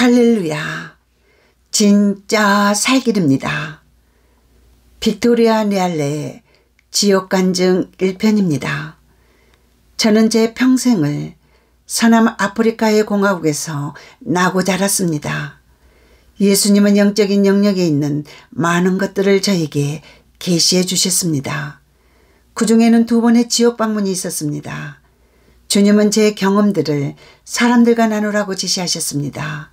할렐루야. 진짜 살길입니다. 빅토리아 네알레의 지옥간증 1편입니다. 저는 제 평생을 서남 아프리카의 공화국에서 나고 자랐습니다. 예수님은 영적인 영역에 있는 많은 것들을 저에게 계시해 주셨습니다. 그 중에는 두 번의 지옥 방문이 있었습니다. 주님은 제 경험들을 사람들과 나누라고 지시하셨습니다.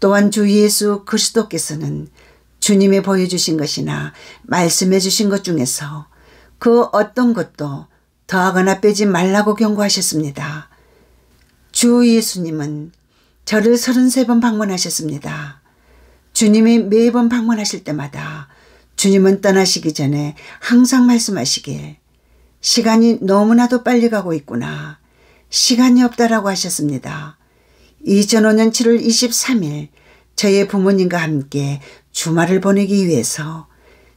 또한 주 예수 그리스도께서는 주님이 보여주신 것이나 말씀해 주신 것 중에서 그 어떤 것도 더하거나 빼지 말라고 경고하셨습니다. 주 예수님은 저를 33번 방문하셨습니다. 주님이 매번 방문하실 때마다 주님은 떠나시기 전에 항상 말씀하시길 시간이 너무나도 빨리 가고 있구나. 시간이 없다라고 하셨습니다. 2005년 7월 23일 저의 부모님과 함께 주말을 보내기 위해서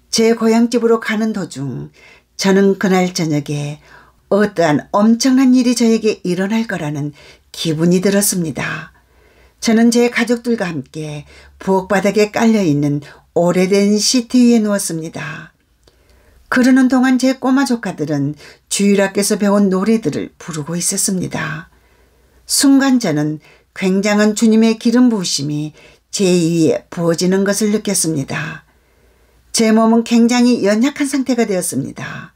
제 고향집으로 가는 도중 저는 그날 저녁에 어떠한 엄청난 일이 저에게 일어날 거라는 기분이 들었습니다. 저는 제 가족들과 함께 부엌 바닥에 깔려있는 오래된 시트 위에 누웠습니다. 그러는 동안 제 꼬마 조카들은 주일학교에서 배운 노래들을 부르고 있었습니다. 순간 저는 굉장한 주님의 기름 부으심이 제 위에 부어지는 것을 느꼈습니다. 제 몸은 굉장히 연약한 상태가 되었습니다.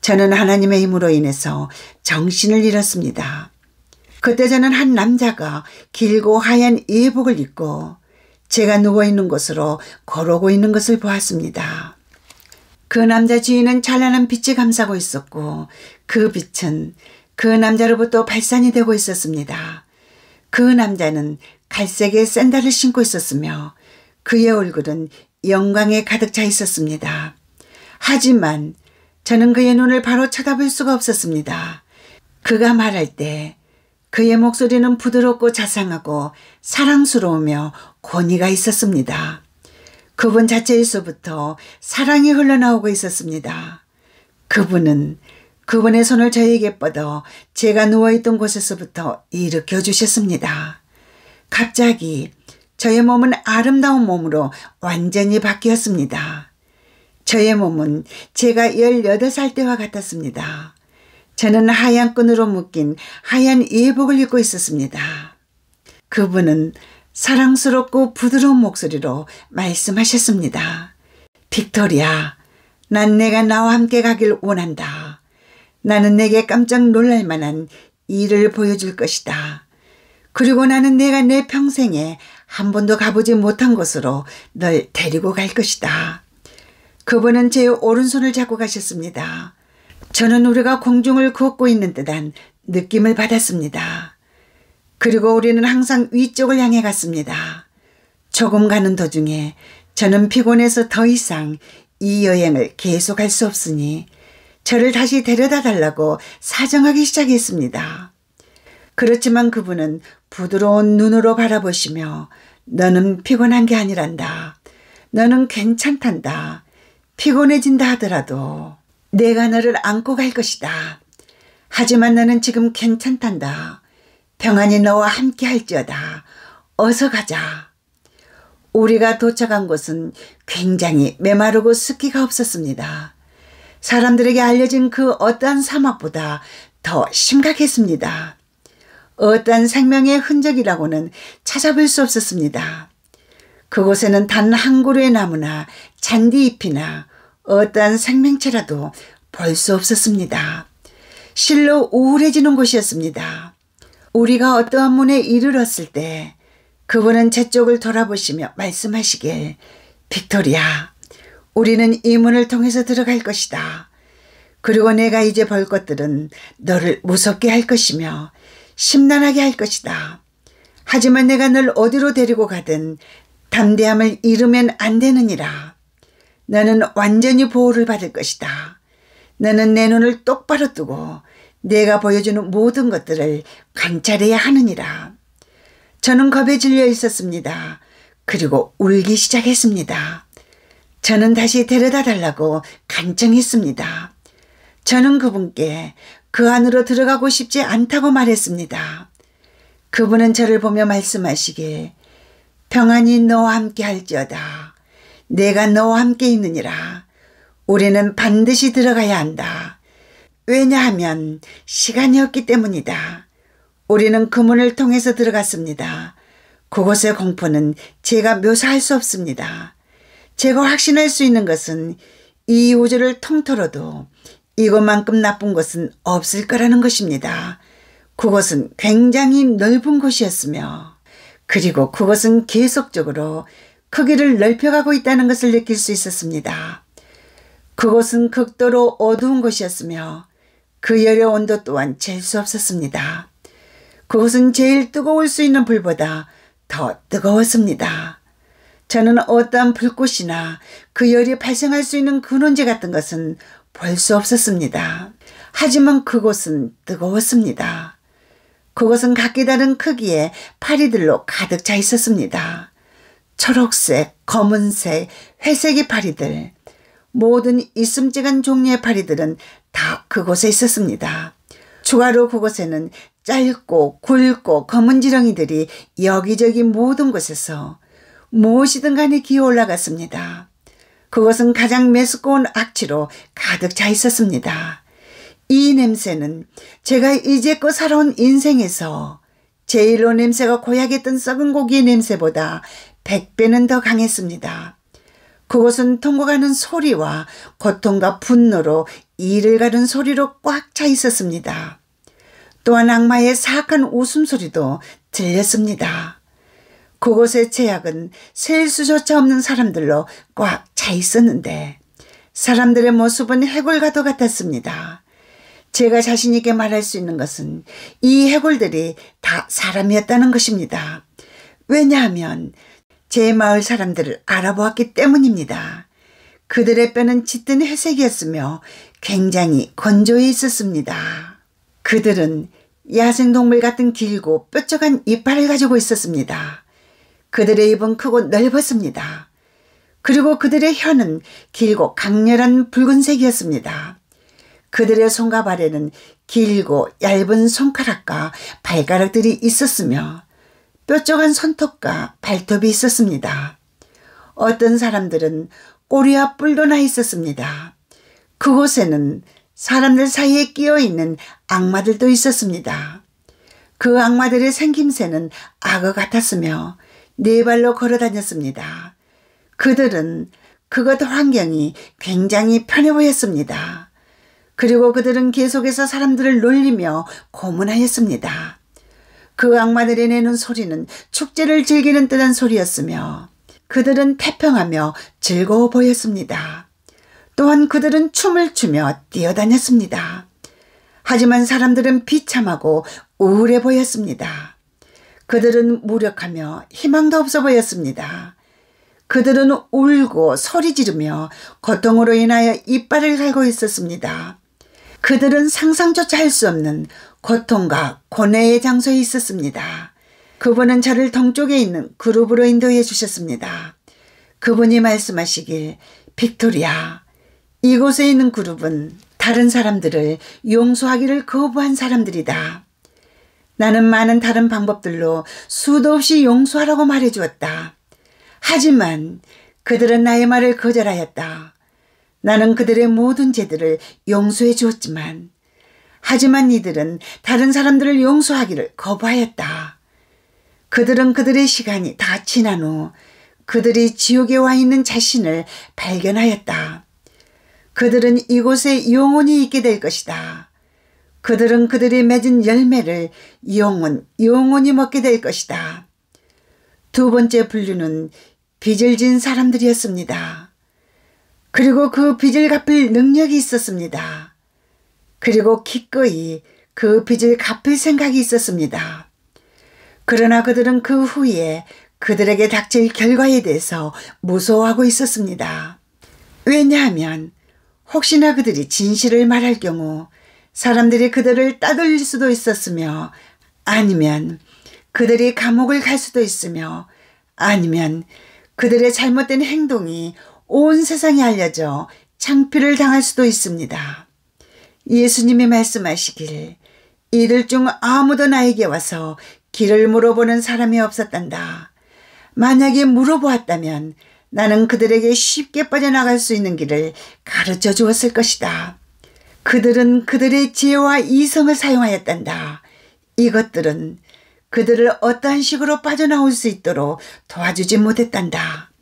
저는 하나님의 힘으로 인해서 정신을 잃었습니다. 그때 저는 한 남자가 길고 하얀 예복을 입고 제가 누워있는 곳으로 걸어오고 있는 것을 보았습니다. 그 남자 주인은 찬란한 빛이 감싸고 있었고 그 빛은 그 남자로부터 발산이 되고 있었습니다. 그 남자는 갈색의 샌들을 신고 있었으며 그의 얼굴은 영광에 가득 차 있었습니다. 하지만 저는 그의 눈을 바로 쳐다볼 수가 없었습니다. 그가 말할 때 그의 목소리는 부드럽고 자상하고 사랑스러우며 권위가 있었습니다. 그분 자체에서부터 사랑이 흘러나오고 있었습니다. 그분은 그분의 손을 저에게 뻗어 제가 누워있던 곳에서부터 일으켜 주셨습니다. 갑자기 저의 몸은 아름다운 몸으로 완전히 바뀌었습니다. 저의 몸은 제가 18살 때와 같았습니다. 저는 하얀 끈으로 묶인 하얀 예복을 입고 있었습니다. 그분은 사랑스럽고 부드러운 목소리로 말씀하셨습니다. 빅토리아, 난 내가 나와 함께 가길 원한다. 나는 내게 깜짝 놀랄 만한 일을 보여줄 것이다. 그리고 나는 내가 내 평생에 한 번도 가보지 못한 곳으로 널 데리고 갈 것이다. 그분은 제 오른손을 잡고 가셨습니다. 저는 우리가 공중을 걷고 있는 듯한 느낌을 받았습니다. 그리고 우리는 항상 위쪽을 향해 갔습니다. 조금 가는 도중에 저는 피곤해서 더 이상 이 여행을 계속할 수 없으니 저를 다시 데려다 달라고 사정하기 시작했습니다. 그렇지만 그분은 부드러운 눈으로 바라보시며 너는 피곤한 게 아니란다. 너는 괜찮단다. 피곤해진다 하더라도 내가 너를 안고 갈 것이다. 하지만 너는 지금 괜찮단다. 평안히 너와 함께 할지어다. 어서 가자. 우리가 도착한 곳은 굉장히 메마르고 습기가 없었습니다. 사람들에게 알려진 그 어떠한 사막보다 더 심각했습니다. 어떠한 생명의 흔적이라고는 찾아볼 수 없었습니다. 그곳에는 단 한 그루의 나무나 잔디잎이나 어떠한 생명체라도 볼 수 없었습니다. 실로 우울해지는 곳이었습니다. 우리가 어떠한 문에 이르렀을 때 그분은 제 쪽을 돌아보시며 말씀하시길 빅토리아 우리는 이 문을 통해서 들어갈 것이다. 그리고 내가 이제 볼 것들은 너를 무섭게 할 것이며 심란하게 할 것이다. 하지만 내가 널 어디로 데리고 가든 담대함을 잃으면 안 되느니라. 너는 완전히 보호를 받을 것이다. 너는 내 눈을 똑바로 뜨고 내가 보여주는 모든 것들을 관찰해야 하느니라. 저는 겁에 질려 있었습니다. 그리고 울기 시작했습니다. 저는 다시 데려다 달라고 간청했습니다. 저는 그분께 그 안으로 들어가고 싶지 않다고 말했습니다. 그분은 저를 보며 말씀하시길 평안히 너와 함께 할지어다. 내가 너와 함께 있느니라. 우리는 반드시 들어가야 한다. 왜냐하면 시간이 없기 때문이다. 우리는 그 문을 통해서 들어갔습니다. 그곳의 공포는 제가 묘사할 수 없습니다. 제가 확신할 수 있는 것은 이 우주를 통틀어도 이것만큼 나쁜 것은 없을 거라는 것입니다. 그곳은 굉장히 넓은 곳이었으며 그리고 그것은 계속적으로 크기를 넓혀가고 있다는 것을 느낄 수 있었습니다. 그곳은 극도로 어두운 곳이었으며 그 열의 온도 또한 잴 수 없었습니다. 그곳은 제일 뜨거울 수 있는 불보다 더 뜨거웠습니다. 저는 어떠한 불꽃이나 그 열이 발생할 수 있는 근원지 같은 것은 볼 수 없었습니다. 하지만 그곳은 뜨거웠습니다. 그곳은 각기 다른 크기의 파리들로 가득 차 있었습니다. 초록색, 검은색, 회색의 파리들, 모든 있음직한 종류의 파리들은 다 그곳에 있었습니다. 추가로 그곳에는 짧고 굵고 검은 지렁이들이 여기저기 모든 곳에서 무엇이든 간에 기어 올라갔습니다. 그것은 가장 메스꺼운 악취로 가득 차 있었습니다. 이 냄새는 제가 이제껏 살아온 인생에서 제일로 냄새가 고약했던 썩은 고기의 냄새보다 100배는 더 강했습니다. 그곳은 통곡하는 소리와 고통과 분노로 이를 가른 소리로 꽉 차 있었습니다. 또한 악마의 사악한 웃음소리도 들렸습니다. 그곳의 제약은 셀 수조차 없는 사람들로 꽉 차 있었는데 사람들의 모습은 해골과도 같았습니다. 제가 자신있게 말할 수 있는 것은 이 해골들이 다 사람이었다는 것입니다. 왜냐하면 제 마을 사람들을 알아보았기 때문입니다. 그들의 뼈는 짙은 회색이었으며 굉장히 건조해 있었습니다. 그들은 야생동물 같은 길고 뾰족한 이빨을 가지고 있었습니다. 그들의 입은 크고 넓었습니다. 그리고 그들의 혀는 길고 강렬한 붉은색이었습니다. 그들의 손과 발에는 길고 얇은 손가락과 발가락들이 있었으며 뾰족한 손톱과 발톱이 있었습니다. 어떤 사람들은 꼬리와 뿔도 나 있었습니다. 그곳에는 사람들 사이에 끼어 있는 악마들도 있었습니다. 그 악마들의 생김새는 악어 같았으며 네 발로 걸어 다녔습니다. 그들은 그것 환경이 굉장히 편해 보였습니다. 그리고 그들은 계속해서 사람들을 놀리며 고문하였습니다. 그 악마들이 내는 소리는 축제를 즐기는 듯한 소리였으며 그들은 태평하며 즐거워 보였습니다. 또한 그들은 춤을 추며 뛰어다녔습니다. 하지만 사람들은 비참하고 우울해 보였습니다. 그들은 무력하며 희망도 없어 보였습니다. 그들은 울고 소리 지르며 고통으로 인하여 이빨을 갈고 있었습니다. 그들은 상상조차 할 수 없는 고통과 고뇌의 장소에 있었습니다. 그분은 저를 동쪽에 있는 그룹으로 인도해 주셨습니다. 그분이 말씀하시길 빅토리아 이곳에 있는 그룹은 다른 사람들을 용서하기를 거부한 사람들이다. 나는 많은 다른 방법들로 수도 없이 용서하라고 말해 주었다. 하지만 그들은 나의 말을 거절하였다. 나는 그들의 모든 죄들을 용서해 주었지만 하지만 이들은 다른 사람들을 용서하기를 거부하였다. 그들은 그들의 시간이 다 지난 후 그들이 지옥에 와 있는 자신을 발견하였다. 그들은 이곳에 영원히 있게 될 것이다. 그들은 그들이 맺은 열매를 영원, 영원히 먹게 될 것이다. 두 번째 분류는 빚을 진 사람들이었습니다. 그리고 그 빚을 갚을 능력이 있었습니다. 그리고 기꺼이 그 빚을 갚을 생각이 있었습니다. 그러나 그들은 그 후에 그들에게 닥칠 결과에 대해서 무서워하고 있었습니다. 왜냐하면 혹시나 그들이 진실을 말할 경우 사람들이 그들을 따돌릴 수도 있었으며 아니면 그들이 감옥을 갈 수도 있으며 아니면 그들의 잘못된 행동이 온 세상에 알려져 창피를 당할 수도 있습니다. 예수님이 말씀하시길 이들 중 아무도 나에게 와서 길을 물어보는 사람이 없었단다. 만약에 물어보았다면 나는 그들에게 쉽게 빠져나갈 수 있는 길을 가르쳐 주었을 것이다. 그들은 그들의 지혜와 이성을 사용하였단다. 이것들은 그들을 어떠한 식으로 빠져나올 수 있도록 도와주지 못했단다.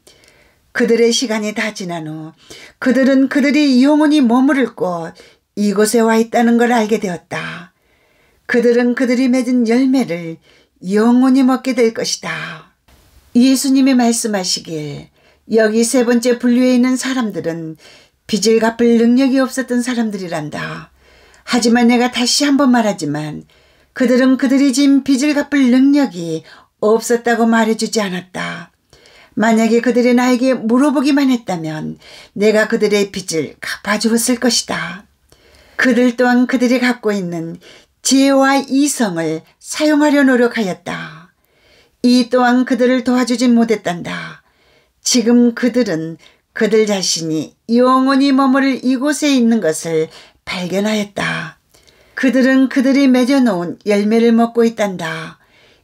그들의 시간이 다 지난 후 그들은 그들이 영원히 머무를 곳 이곳에 와 있다는 걸 알게 되었다. 그들은 그들이 맺은 열매를 영원히 먹게 될 것이다. 예수님이 말씀하시길 여기 세 번째 분류에 있는 사람들은 빚을 갚을 능력이 없었던 사람들이란다. 하지만 내가 다시 한번 말하지만 그들은 그들이 진 빚을 갚을 능력이 없었다고 말해주지 않았다. 만약에 그들이 나에게 물어보기만 했다면 내가 그들의 빚을 갚아주었을 것이다. 그들 또한 그들이 갖고 있는 지혜와 이성을 사용하려 노력하였다. 이 또한 그들을 도와주진 못했단다. 지금 그들은 그들 자신이 영원히 머무를 이곳에 있는 것을 발견하였다. 그들은 그들이 맺어놓은 열매를 먹고 있단다.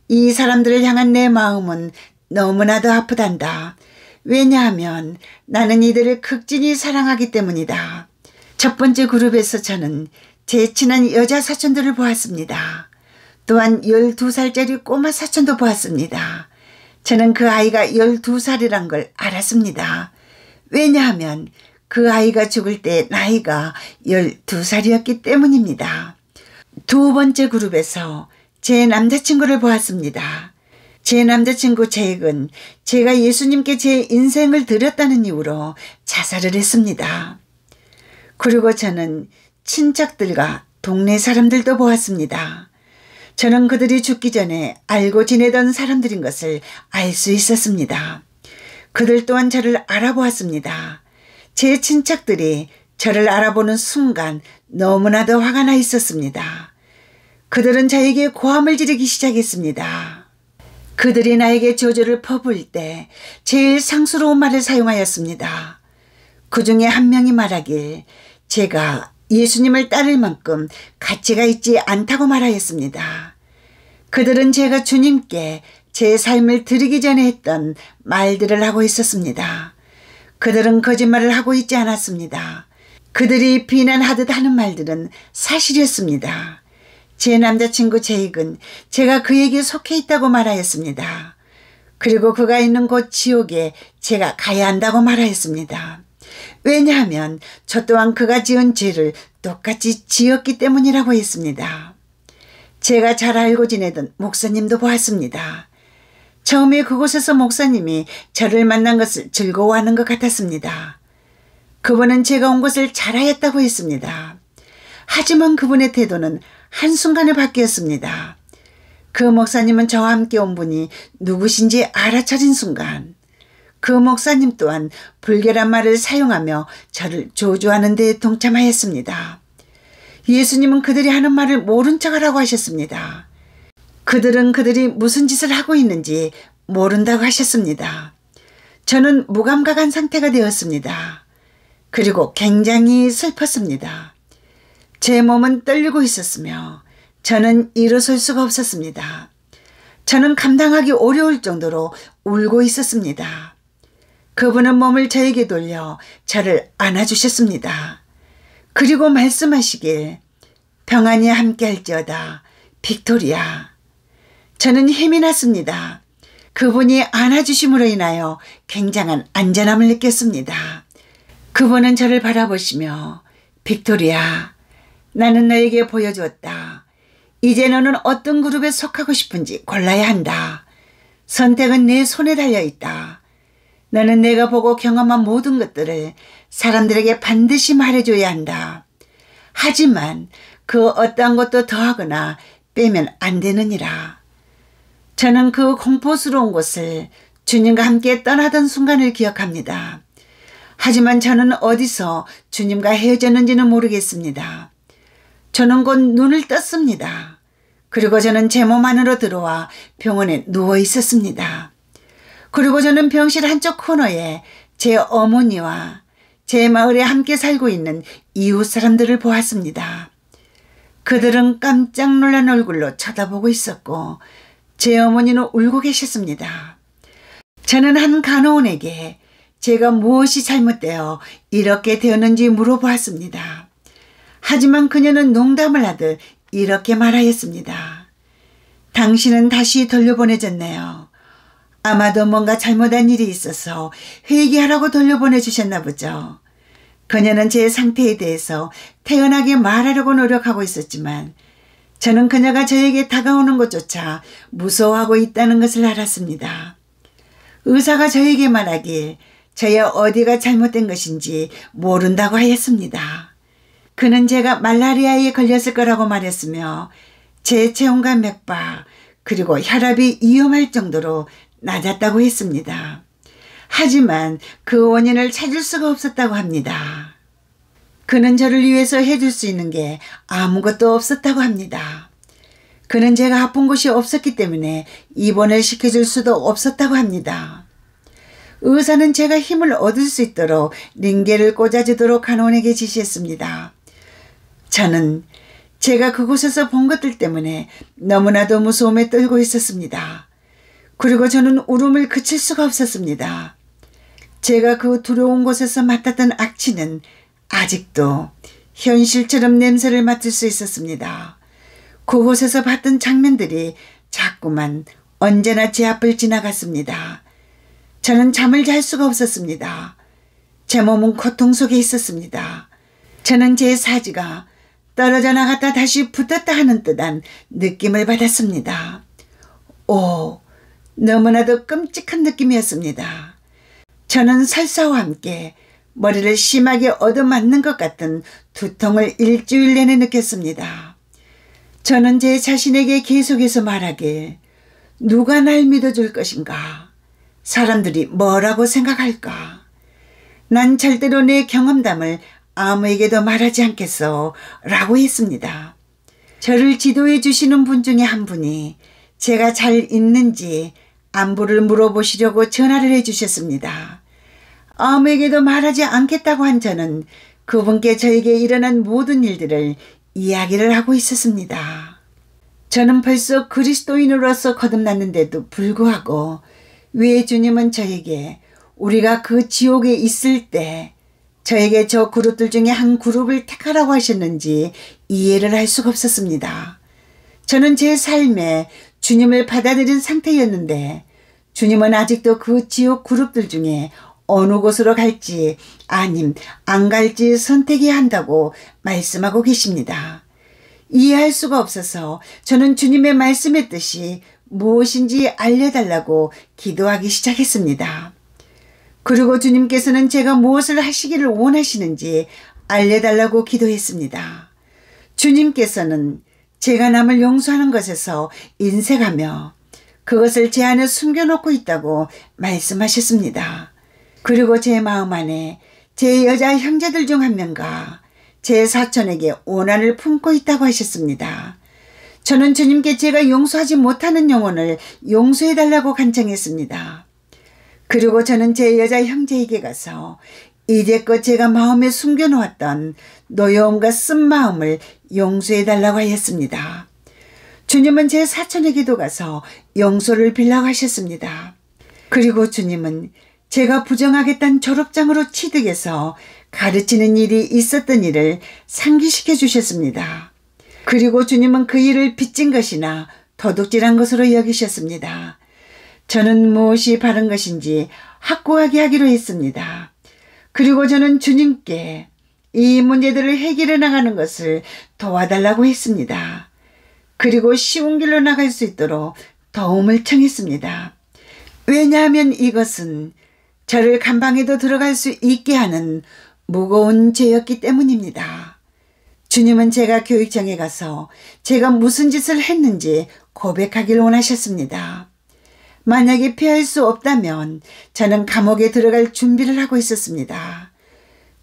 이 사람들을 향한 내 마음은 너무나도 아프단다. 왜냐하면 나는 이들을 극진히 사랑하기 때문이다. 첫 번째 그룹에서 저는 제 친한 여자 사촌들을 보았습니다. 또한 12살짜리 꼬마 사촌도 보았습니다. 저는 그 아이가 12살이란 걸 알았습니다. 왜냐하면 그 아이가 죽을 때 나이가 12살이었기 때문입니다. 두 번째 그룹에서 제 남자친구를 보았습니다. 제 남자친구 제익은 제가 예수님께 제 인생을 드렸다는 이유로 자살을 했습니다. 그리고 저는 친척들과 동네 사람들도 보았습니다. 저는 그들이 죽기 전에 알고 지내던 사람들인 것을 알 수 있었습니다. 그들 또한 저를 알아보았습니다. 제 친척들이 저를 알아보는 순간 너무나도 화가 나 있었습니다. 그들은 저에게 고함을 지르기 시작했습니다. 그들이 나에게 저주를 퍼부을 때 제일 상스러운 말을 사용하였습니다. 그 중에 한 명이 말하길 제가 예수님을 따를 만큼 가치가 있지 않다고 말하였습니다. 그들은 제가 주님께 제 삶을 드리기 전에 했던 말들을 하고 있었습니다. 그들은 거짓말을 하고 있지 않았습니다. 그들이 비난하듯 하는 말들은 사실이었습니다. 제 남자친구 제익은 제가 그에게 속해 있다고 말하였습니다. 그리고 그가 있는 곳 지옥에 제가 가야 한다고 말하였습니다. 왜냐하면 저 또한 그가 지은 죄를 똑같이 지었기 때문이라고 했습니다. 제가 잘 알고 지내던 목사님도 보았습니다. 처음에 그곳에서 목사님이 저를 만난 것을 즐거워하는 것 같았습니다. 그분은 제가 온 것을 잘하였다고 했습니다. 하지만 그분의 태도는 한순간에 바뀌었습니다. 그 목사님은 저와 함께 온 분이 누구신지 알아차린 순간 그 목사님 또한 불결한 말을 사용하며 저를 조주하는 데 동참하였습니다. 예수님은 그들이 하는 말을 모른 척 하라고 하셨습니다. 그들은 그들이 무슨 짓을 하고 있는지 모른다고 하셨습니다. 저는 무감각한 상태가 되었습니다. 그리고 굉장히 슬펐습니다. 제 몸은 떨리고 있었으며 저는 일어설 수가 없었습니다. 저는 감당하기 어려울 정도로 울고 있었습니다. 그분은 몸을 저에게 돌려 저를 안아주셨습니다. 그리고 말씀하시길 평안이 함께할지어다 빅토리아 저는 힘이 났습니다. 그분이 안아주심으로 인하여 굉장한 안전함을 느꼈습니다. 그분은 저를 바라보시며 빅토리아 나는 너에게 보여주었다. 이제 너는 어떤 그룹에 속하고 싶은지 골라야 한다. 선택은 내 손에 달려 있다. 너는 내가 보고 경험한 모든 것들을 사람들에게 반드시 말해줘야 한다. 하지만 그 어떠한 것도 더하거나 빼면 안 되느니라. 저는 그 공포스러운 곳을 주님과 함께 떠나던 순간을 기억합니다. 하지만 저는 어디서 주님과 헤어졌는지는 모르겠습니다. 저는 곧 눈을 떴습니다. 그리고 저는 제 몸 안으로 들어와 병원에 누워 있었습니다. 그리고 저는 병실 한쪽 코너에 제 어머니와 제 마을에 함께 살고 있는 이웃 사람들을 보았습니다. 그들은 깜짝 놀란 얼굴로 쳐다보고 있었고 제 어머니는 울고 계셨습니다. 저는 한 간호원에게 제가 무엇이 잘못되어 이렇게 되었는지 물어보았습니다. 하지만 그녀는 농담을 하듯 이렇게 말하였습니다. 당신은 다시 돌려보내졌네요. 아마도 뭔가 잘못한 일이 있어서 회개하라고 돌려보내 주셨나 보죠. 그녀는 제 상태에 대해서 태연하게 말하려고 노력하고 있었지만 저는 그녀가 저에게 다가오는 것조차 무서워하고 있다는 것을 알았습니다. 의사가 저에게 말하길 저의 어디가 잘못된 것인지 모른다고 하였습니다. 그는 제가 말라리아에 걸렸을 거라고 말했으며 제 체온과 맥박 그리고 혈압이 위험할 정도로 낮았다고 했습니다. 하지만 그 원인을 찾을 수가 없었다고 합니다. 그는 저를 위해서 해줄 수 있는 게 아무것도 없었다고 합니다. 그는 제가 아픈 곳이 없었기 때문에 입원을 시켜줄 수도 없었다고 합니다. 의사는 제가 힘을 얻을 수 있도록 링게를 꽂아주도록 간원에게 지시했습니다. 저는 제가 그곳에서 본 것들 때문에 너무나도 무서움에 떨고 있었습니다. 그리고 저는 울음을 그칠 수가 없었습니다. 제가 그 두려운 곳에서 맡았던 악취는 아직도 현실처럼 냄새를 맡을 수 있었습니다. 그곳에서 봤던 장면들이 자꾸만 언제나 제 앞을 지나갔습니다. 저는 잠을 잘 수가 없었습니다. 제 몸은 고통 속에 있었습니다. 저는 제 사지가 떨어져 나갔다 다시 붙었다 하는 듯한 느낌을 받았습니다. 오, 너무나도 끔찍한 느낌이었습니다. 저는 설사와 함께 머리를 심하게 얻어맞는 것 같은 두통을 일주일 내내 느꼈습니다. 저는 제 자신에게 계속해서 말하길 누가 날 믿어줄 것인가? 사람들이 뭐라고 생각할까? 난 절대로 내 경험담을 아무에게도 말하지 않겠어 라고 했습니다. 저를 지도해 주시는 분 중에 한 분이 제가 잘 있는지 안부를 물어보시려고 전화를 해 주셨습니다. 아무에게도 말하지 않겠다고 한 저는 그분께 저에게 일어난 모든 일들을 이야기를 하고 있었습니다. 저는 벌써 그리스도인으로서 거듭났는데도 불구하고 왜 주님은 저에게 우리가 그 지옥에 있을 때 저에게 저 그룹들 중에 한 그룹을 택하라고 하셨는지 이해를 할 수가 없었습니다. 저는 제 삶에 주님을 받아들인 상태였는데 주님은 아직도 그 지옥 그룹들 중에 어느 곳으로 갈지 아님 안 갈지 선택해야 한다고 말씀하고 계십니다. 이해할 수가 없어서 저는 주님의 말씀의 뜻이 무엇인지 알려달라고 기도하기 시작했습니다. 그리고 주님께서는 제가 무엇을 하시기를 원하시는지 알려달라고 기도했습니다. 주님께서는 제가 남을 용서하는 것에서 인색하며 그것을 제 안에 숨겨놓고 있다고 말씀하셨습니다. 그리고 제 마음 안에 제 여자 형제들 중 한 명과 제 사촌에게 원한을 품고 있다고 하셨습니다. 저는 주님께 제가 용서하지 못하는 영혼을 용서해달라고 간청했습니다. 그리고 저는 제 여자 형제에게 가서 이제껏 제가 마음에 숨겨놓았던 노여움과 쓴마음을 용서해달라고 하였습니다. 주님은 제 사촌에게도 가서 용서를 빌라고 하셨습니다. 그리고 주님은 제가 부정하겠다는 졸업장으로 취득해서 가르치는 일이 있었던 일을 상기시켜 주셨습니다. 그리고 주님은 그 일을 빚진 것이나 도둑질한 것으로 여기셨습니다. 저는 무엇이 바른 것인지 확고하게 하기로 했습니다. 그리고 저는 주님께 이 문제들을 해결해 나가는 것을 도와달라고 했습니다. 그리고 쉬운 길로 나갈 수 있도록 도움을 청했습니다. 왜냐하면 이것은 저를 감방에도 들어갈 수 있게 하는 무거운 죄였기 때문입니다. 주님은 제가 교육청에 가서 제가 무슨 짓을 했는지 고백하길 원하셨습니다. 만약에 피할 수 없다면 저는 감옥에 들어갈 준비를 하고 있었습니다.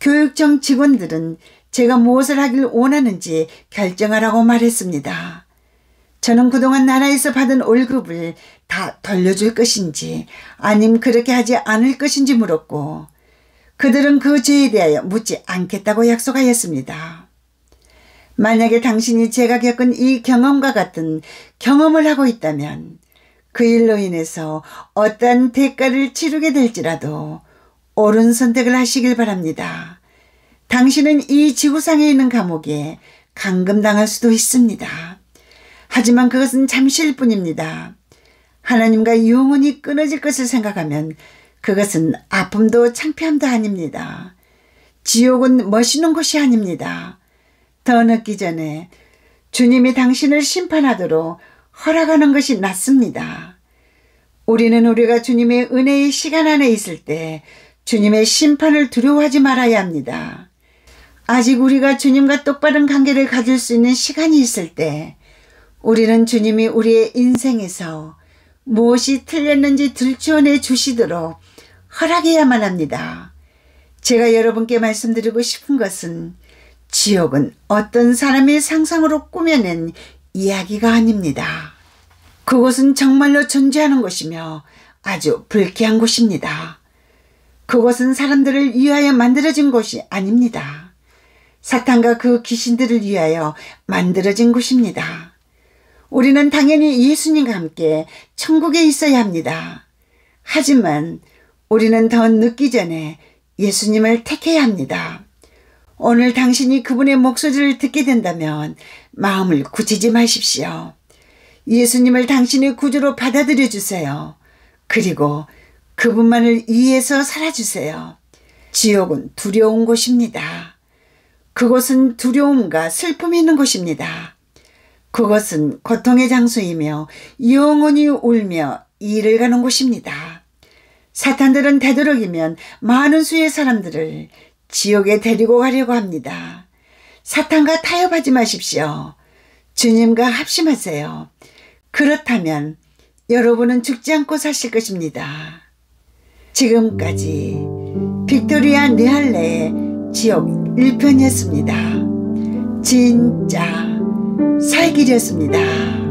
교육청 직원들은 제가 무엇을 하길 원하는지 결정하라고 말했습니다. 저는 그동안 나라에서 받은 월급을 다 돌려줄 것인지 아님 그렇게 하지 않을 것인지 물었고 그들은 그 죄에 대하여 묻지 않겠다고 약속하였습니다. 만약에 당신이 제가 겪은 이 경험과 같은 경험을 하고 있다면 그 일로 인해서 어떠한 대가를 치르게 될지라도 옳은 선택을 하시길 바랍니다. 당신은 이 지구상에 있는 감옥에 감금당할 수도 있습니다. 하지만 그것은 잠시일 뿐입니다. 하나님과 영원히 끊어질 것을 생각하면 그것은 아픔도 창피함도 아닙니다. 지옥은 멋있는 곳이 아닙니다. 더 늦기 전에 주님이 당신을 심판하도록 허락하는 것이 낫습니다. 우리는 우리가 주님의 은혜의 시간 안에 있을 때 주님의 심판을 두려워하지 말아야 합니다. 아직 우리가 주님과 똑바른 관계를 가질 수 있는 시간이 있을 때 우리는 주님이 우리의 인생에서 무엇이 틀렸는지 들추어내 주시도록 허락해야만 합니다. 제가 여러분께 말씀드리고 싶은 것은 지옥은 어떤 사람의 상상으로 꾸며낸 이야기가 아닙니다. 그곳은 정말로 존재하는 곳이며 아주 불쾌한 곳입니다. 그곳은 사람들을 위하여 만들어진 곳이 아닙니다. 사탄과 그 귀신들을 위하여 만들어진 곳입니다. 우리는 당연히 예수님과 함께 천국에 있어야 합니다. 하지만 우리는 더 늦기 전에 예수님을 택해야 합니다. 오늘 당신이 그분의 목소리를 듣게 된다면 마음을 굳히지 마십시오. 예수님을 당신의 구주로 받아들여 주세요. 그리고 그분만을 위해서 살아주세요. 지옥은 두려운 곳입니다. 그곳은 두려움과 슬픔이 있는 곳입니다. 그것은 고통의 장소이며 영원히 울며 일을 가는 곳입니다. 사탄들은 되도록이면 많은 수의 사람들을 지옥에 데리고 가려고 합니다. 사탄과 타협하지 마십시오. 주님과 합심하세요. 그렇다면 여러분은 죽지 않고 사실 것입니다. 지금까지 빅토리아 네할레의 지옥 1편이었습니다. 진짜 살길이었습니다.